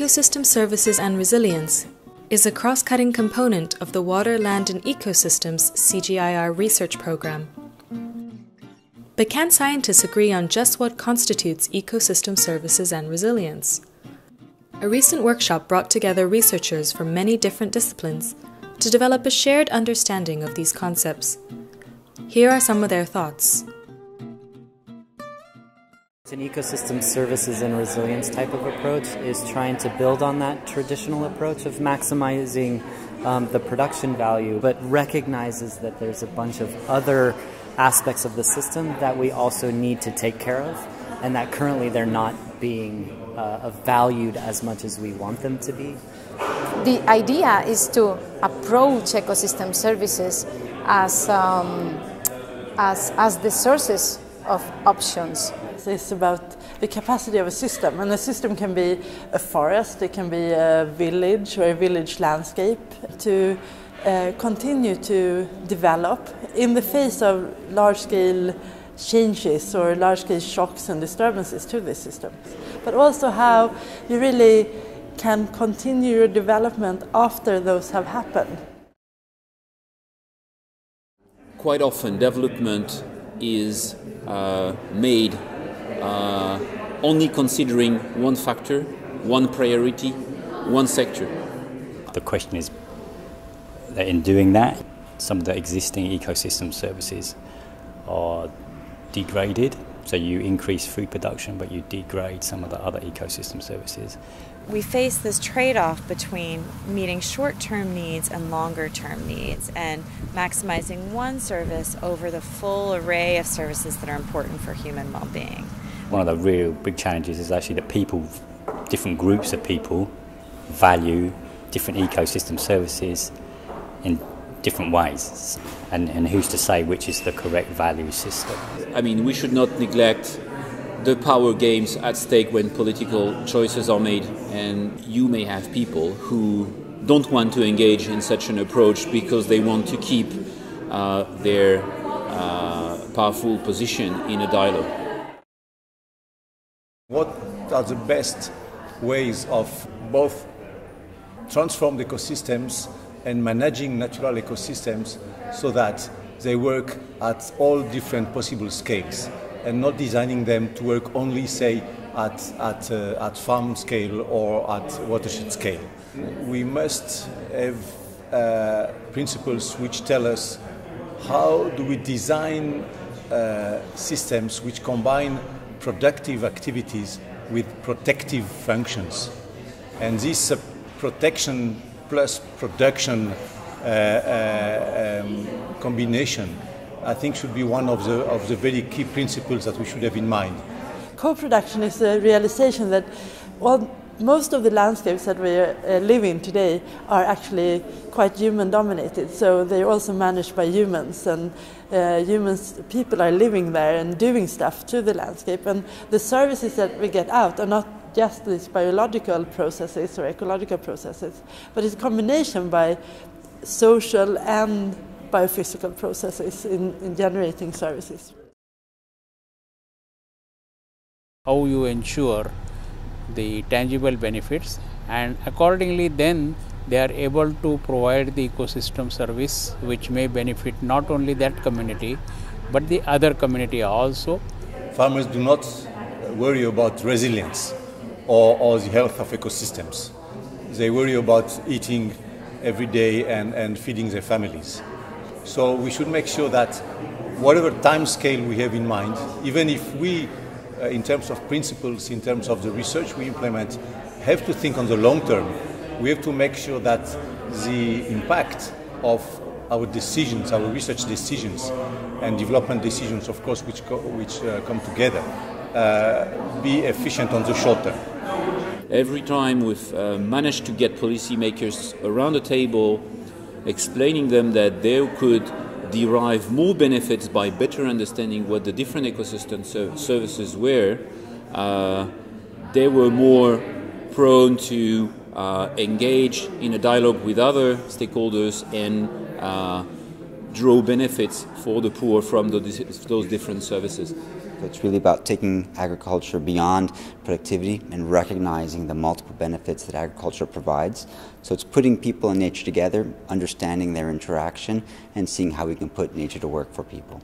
Ecosystem Services and Resilience is a cross cutting component of the Water, Land and Ecosystems CGIAR research program. But can scientists agree on just what constitutes ecosystem services and resilience? A recent workshop brought together researchers from many different disciplines to develop a shared understanding of these concepts. Here are some of their thoughts. An ecosystem services and resilience type of approach is trying to build on that traditional approach of maximizing um, the production value, but recognizes that there's a bunch of other aspects of the system that we also need to take care of, and that currently they're not being uh, valued as much as we want them to be. The idea is to approach ecosystem services as, um, as, as the sources of options. It's about the capacity of a system, and a system can be a forest, it can be a village or a village landscape to uh, continue to develop in the face of large scale changes or large scale shocks and disturbances to this system. But also how you really can continue your development after those have happened. Quite often, development is uh, made uh, only considering one factor, one priority, one sector. The question is that in doing that, some of the existing ecosystem services are degraded. So you increase food production, but you degrade some of the other ecosystem services. We face this trade off between meeting short term needs and longer term needs and maximizing one service over the full array of services that are important for human well being. One of the real big challenges is actually that people, different groups of people, value different ecosystem services in different ways. And, and who's to say which is the correct value system? I mean, we should not neglect the power games at stake when political choices are made. And you may have people who don't want to engage in such an approach because they want to keep uh, their uh, powerful position in a dialogue. What are the best ways of both transform the ecosystems and managing natural ecosystems so that they work at all different possible scales and not designing them to work only, say, at, at, uh, at farm scale or at watershed scale. We must have uh, principles which tell us how do we design uh, systems which combine productive activities with protective functions. And this uh, protection plus production uh, uh, um, combination, I think should be one of the, of the very key principles that we should have in mind. Co-production is a realization that well, most of the landscapes that we uh, live in today are actually quite human dominated. So they're also managed by humans, and uh, humans, people are living there and doing stuff to the landscape. And the services that we get out are not just these biological processes or ecological processes, but it's a combination by social and biophysical processes in, in generating services. How you ensure the tangible benefits and accordingly then they are able to provide the ecosystem service which may benefit not only that community but the other community also. Farmers do not worry about resilience or, or the health of ecosystems. They worry about eating every day and, and feeding their families. So we should make sure that whatever time scale we have in mind, even if we, uh, in terms of principles, in terms of the research we implement, have to think on the long term, we have to make sure that the impact of our decisions, our research decisions, and development decisions, of course, which, co- which uh, come together, uh, be efficient on the short term. Every time we've uh, managed to get policymakers around the table, explaining them that they could derive more benefits by better understanding what the different ecosystem ser- services were, uh, they were more prone to uh, engage in a dialogue with other stakeholders and uh, draw benefits for the poor from those, those different services. It's really about taking agriculture beyond productivity and recognizing the multiple benefits that agriculture provides. So it's putting people and nature together, understanding their interaction, and seeing how we can put nature to work for people.